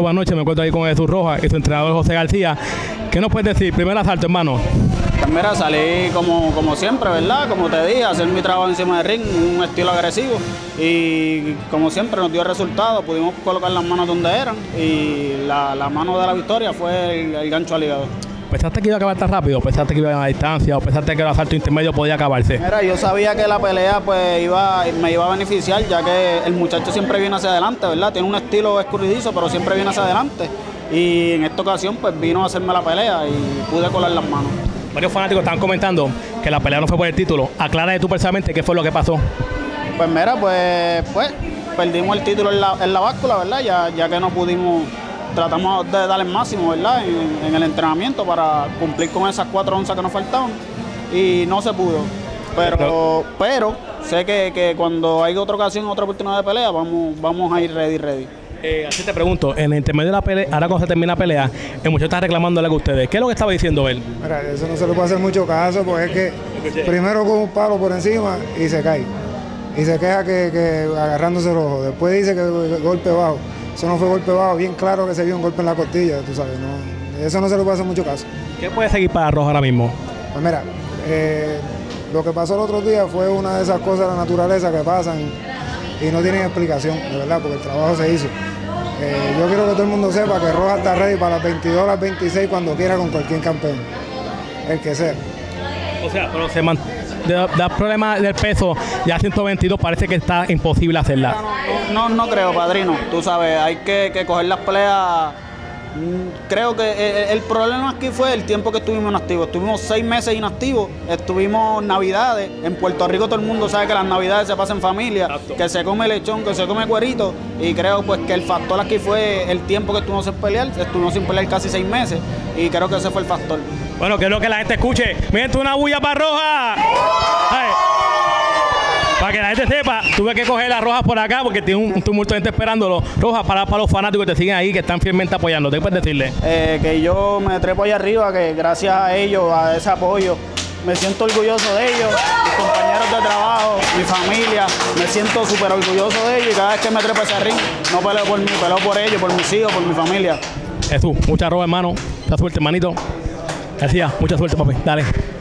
Buenas noches, me encuentro ahí con Jesús Rojas y su entrenador José García. ¿Qué nos puedes decir? Primer asalto, hermano. Pues mira, salí como, como siempre, ¿verdad? Como te dije, hacer mi trabajo encima del ring, un estilo agresivo. Y como siempre nos dio resultado, pudimos colocar las manos donde eran y la, la mano de la victoria fue el, el gancho al hígado. ¿Pensaste que iba a acabar tan rápido? ¿Pensaste que iba a la distancia? ¿O pensaste que el asalto intermedio podía acabarse? Mira, yo sabía que la pelea pues iba, me iba a beneficiar, ya que el muchacho siempre viene hacia adelante, ¿verdad? Tiene un estilo escurridizo, pero siempre viene hacia adelante. Y en esta ocasión pues vino a hacerme la pelea y pude colar las manos. Varios fanáticos están comentando que la pelea no fue por el título. Aclara de tú personalmente qué fue lo que pasó. Pues mira, pues, pues perdimos el título en la, en la báscula, ¿verdad? Ya, ya que no pudimos, tratamos de dar el máximo, ¿verdad? En, en el entrenamiento para cumplir con esas cuatro onzas que nos faltaban y no se pudo. Pero, pero sé que, que cuando hay otra ocasión, otra oportunidad de pelea, vamos, vamos a ir ready, ready. Eh, así te pregunto, en el intermedio de la pelea, ahora cuando se termina la pelea, el muchacho está reclamándole a ustedes. ¿Qué es lo que estaba diciendo él? Mira, eso no se le puede hacer mucho caso porque es que primero con un palo por encima y se cae. Y se queja que, que agarrándose el ojo. Después dice que golpe bajo. Eso no fue golpe bajo, bien claro que se vio un golpe en la costilla, tú sabes. No, eso no se le puede hacer mucho caso. ¿Qué puede seguir para Roja ahora mismo? Pues mira, eh, lo que pasó el otro día fue una de esas cosas de la naturaleza que pasan y no tienen explicación, de verdad, porque el trabajo se hizo. Eh, yo quiero que todo el mundo sepa que Roja está ready para las 22 a las 26 cuando quiera con cualquier campeón, el que sea. O sea, pero se man... de, de problema del peso, ya 122 parece que está imposible hacerla. No, no creo, padrino. Tú sabes, hay que, que coger las peleas. Mm, Creo que eh, el problema aquí fue el tiempo que estuvimos inactivos. Estuvimos seis meses inactivos, estuvimos navidades. En Puerto Rico todo el mundo sabe que las navidades se pasan en familia, que se come lechón, que se come cuerito. Y creo pues que el factor aquí fue el tiempo que estuvimos sin pelear. Estuvimos sin pelear casi seis meses y creo que ese fue el factor. Bueno, quiero que la gente escuche. Miren, una bulla para Roja. Para que la gente sepa, tuve que coger las rojas por acá porque tiene un, un tumulto de gente esperándolo. Rojas para, para los fanáticos que te siguen ahí, que están fielmente apoyando. ¿Qué puedes decirle? Eh, que yo me trepo allá arriba, que gracias a ellos, a ese apoyo, me siento orgulloso de ellos, mis compañeros de trabajo, mi familia, me siento súper orgulloso de ellos y cada vez que me trepo ese ring, no peleo por mí, peleo por ellos, por mis hijos, por mi familia. Jesús, mucha roja, hermano. Mucha suerte, hermanito. García, mucha suerte, papi. Dale.